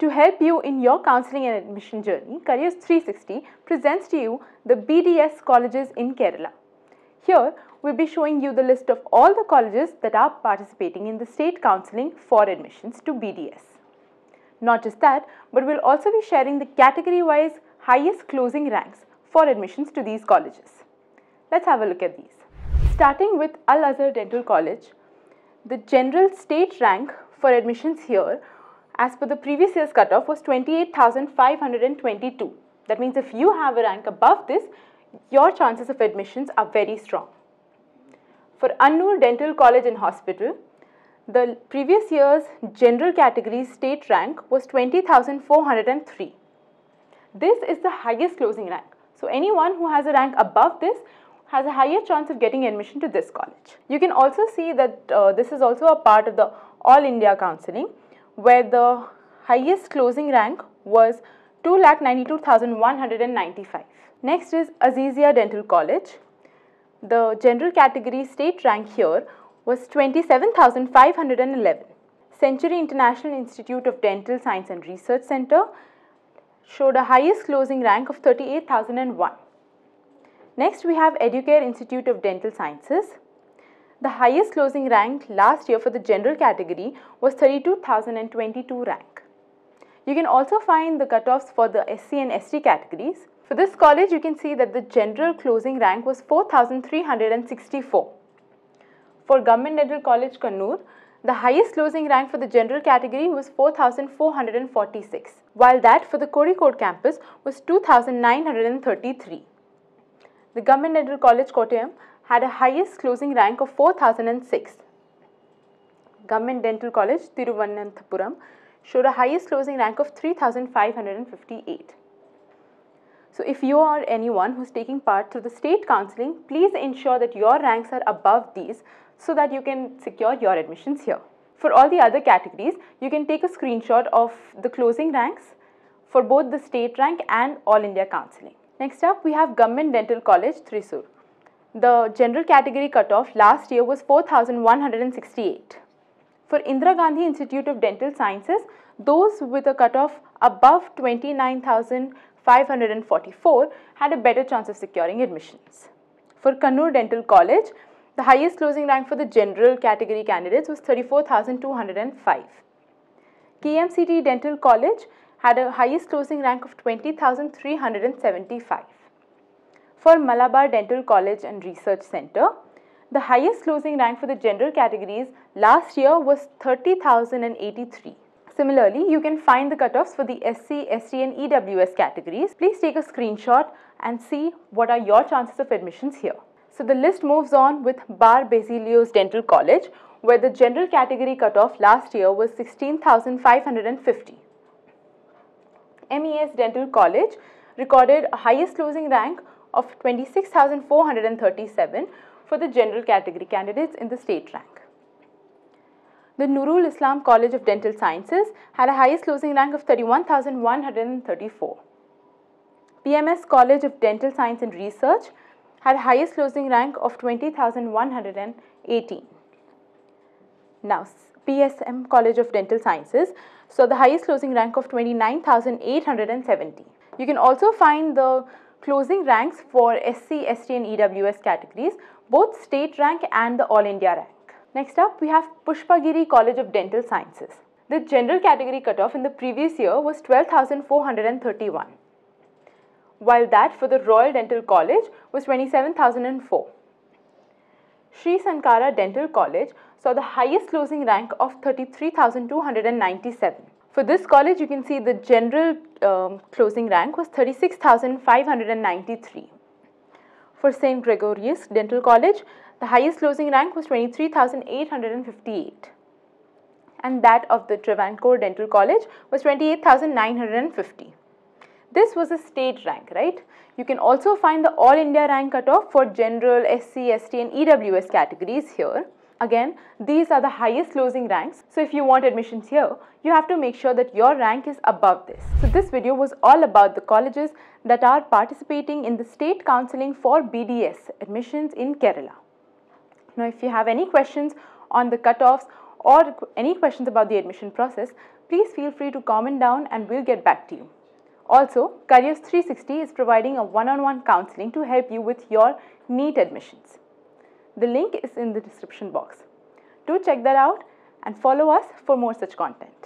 To help you in your counseling and admission journey, Careers 360 presents to you the BDS colleges in Kerala. Here, we'll be showing you the list of all the colleges that are participating in the state counseling for admissions to BDS. Not just that, but we'll also be sharing the category-wise highest closing ranks for admissions to these colleges. Let's have a look at these. Starting with Al Azhar Dental College, the general state rank for admissions here as per the previous year's cutoff was 28,522. That means if you have a rank above this, your chances of admissions are very strong. For Annoor Dental College and Hospital, the previous year's general category state rank was 20,403. This is the highest closing rank. So anyone who has a rank above this has a higher chance of getting admission to this college. You can also see that uh, this is also a part of the All India Counseling where the highest closing rank was 2,92,195. Next is Azizia Dental College. The general category state rank here was 27,511. Century International Institute of Dental Science and Research Center showed a highest closing rank of 38,001. Next we have Educare Institute of Dental Sciences. The highest closing rank last year for the general category was 32,022 rank. You can also find the cutoffs for the SC and ST categories. For this college, you can see that the general closing rank was 4,364. For Government Dental College Kannur, the highest closing rank for the general category was 4,446, while that for the Kozhikode campus was 2,933. The Government Dental College Kottayam had a highest closing rank of 4006. Government Dental College, Thiruvananthapuram, showed a highest closing rank of 3558. So if you are anyone who's taking part to the state counseling, please ensure that your ranks are above these so that you can secure your admissions here. For all the other categories, you can take a screenshot of the closing ranks for both the state rank and All India Counseling. Next up, we have Government Dental College, Thrissur. The general category cutoff last year was 4,168. For Indira Gandhi Institute of Dental Sciences, those with a cutoff above 29,544 had a better chance of securing admissions. For Kannur Dental College, the highest closing rank for the general category candidates was 34,205. KMCT Dental College had a highest closing rank of 20,375. For Malabar Dental College and Research Center, the highest closing rank for the general categories last year was 30,083. Similarly, you can find the cutoffs for the SC, ST and EWS categories. Please take a screenshot and see what are your chances of admissions here. So the list moves on with Mar Baselios Dental College where the general category cutoff last year was 16,550. MES Dental College recorded a highest closing rank of 26,437 for the general category candidates in the state rank. The Noorul Islam College of Dental Sciences had a highest closing rank of 31,134. PMS College of Dental Science and Research had highest closing rank of 20,118. Now, PSM College of Dental Sciences saw the highest closing rank of 29,870. You can also find the closing ranks for SC, ST and EWS categories, both state rank and the All India rank. Next up, we have Pushpagiri College of Dental Sciences. The general category cutoff in the previous year was 12,431, while that for the Royal Dental College was 27,004. Sri Sankara Dental College saw the highest closing rank of 33,297. For this college, you can see the general um, closing rank was 36,593. For St. Gregorius Dental College, the highest closing rank was 23,858. And that of the Travancore Dental College was 28,950. This was a state rank, right? You can also find the All India rank cutoff for general, SC, ST and EWS categories here. Again, these are the highest closing ranks. So if you want admissions here, you have to make sure that your rank is above this. So this video was all about the colleges that are participating in the state counseling for BDS admissions in Kerala. Now if you have any questions on the cutoffs or any questions about the admission process, please feel free to comment down and we'll get back to you. Also, Careers 360 is providing a one-on-one counseling to help you with your NEET admissions. The link is in the description box. Do check that out and follow us for more such content.